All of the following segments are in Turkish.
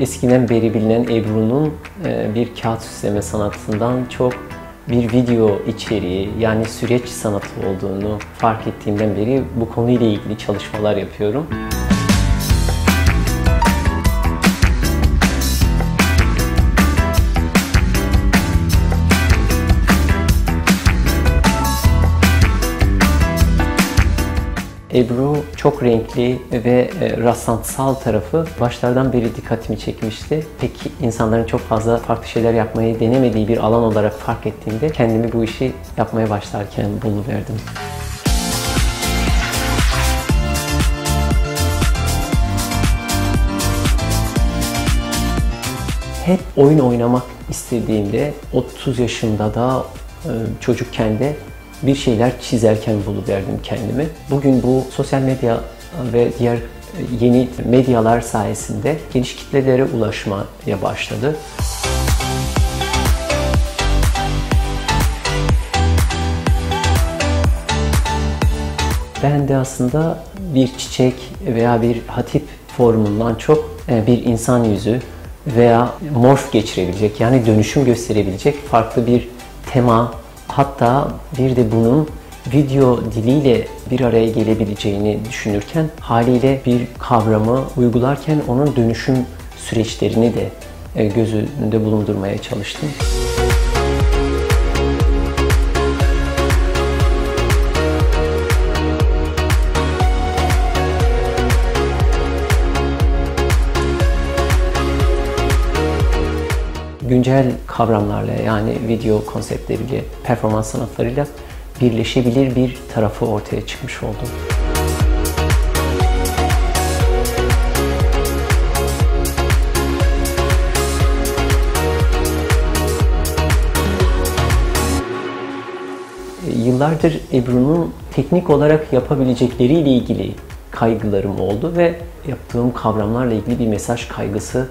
eskiden beri bilinen Ebru'nun e, bir kağıt süsleme sanatından çok bir video içeriği yani süreç sanatı olduğunu fark ettiğimden beri bu konuyla ilgili çalışmalar yapıyorum. Ebru çok renkli ve e, rastlantısal tarafı başlardan beri dikkatimi çekmişti. Peki insanların çok fazla farklı şeyler yapmayı denemediği bir alan olarak fark ettiğimde kendimi bu işi yapmaya başlarken buluverdim. Hep oyun oynamak istediğimde 30 yaşında da e, çocukken de bir şeyler çizerken buluverdim kendimi. Bugün bu sosyal medya ve diğer yeni medyalar sayesinde geniş kitlelere ulaşmaya başladı. Ben de aslında bir çiçek veya bir hatip formundan çok e, bir insan yüzü veya morf geçirebilecek yani dönüşüm gösterebilecek farklı bir tema Hatta bir de bunun video diliyle bir araya gelebileceğini düşünürken haliyle bir kavramı uygularken onun dönüşüm süreçlerini de e, göz önünde bulundurmaya çalıştım. Güncel kavramlarla yani video konseptleriyle, performans sanatlarıyla birleşebilir bir tarafı ortaya çıkmış oldu. Yıllardır Ebru'nun teknik olarak yapabilecekleriyle ilgili kaygılarım oldu ve yaptığım kavramlarla ilgili bir mesaj kaygısı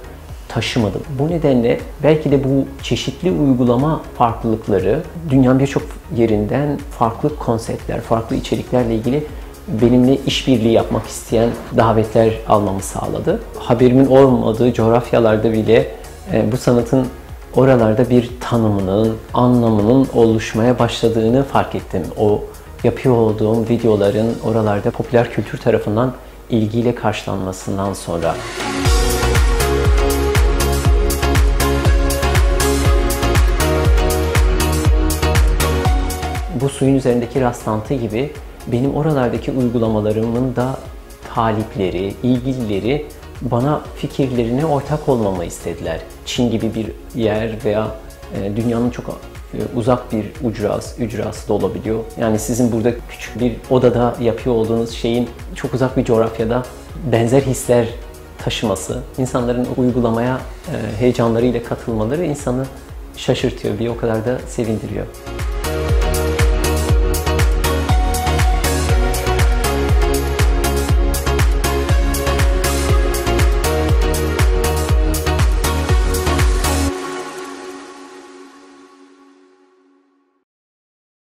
taşımadım. Bu nedenle belki de bu çeşitli uygulama farklılıkları dünyanın birçok yerinden farklı konseptler, farklı içeriklerle ilgili benimle işbirliği yapmak isteyen davetler almamı sağladı. Haberimin olmadığı coğrafyalarda bile e, bu sanatın oralarda bir tanımının, anlamının oluşmaya başladığını fark ettim. O yapıyor olduğum videoların oralarda popüler kültür tarafından ilgiyle karşılanmasından sonra. Bu suyun üzerindeki rastlantı gibi benim oralardaki uygulamalarımın da talipleri, ilgilileri bana fikirlerine ortak olmamı istediler. Çin gibi bir yer veya e, dünyanın çok e, uzak bir ucrası, ücrası da olabiliyor. Yani sizin burada küçük bir odada yapıyor olduğunuz şeyin çok uzak bir coğrafyada benzer hisler taşıması, insanların uygulamaya e, heyecanlarıyla katılmaları insanı şaşırtıyor, bir o kadar da sevindiriyor.